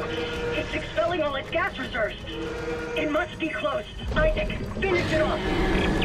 It's expelling all its gas reserves. It must be close. Isaac, finish it off.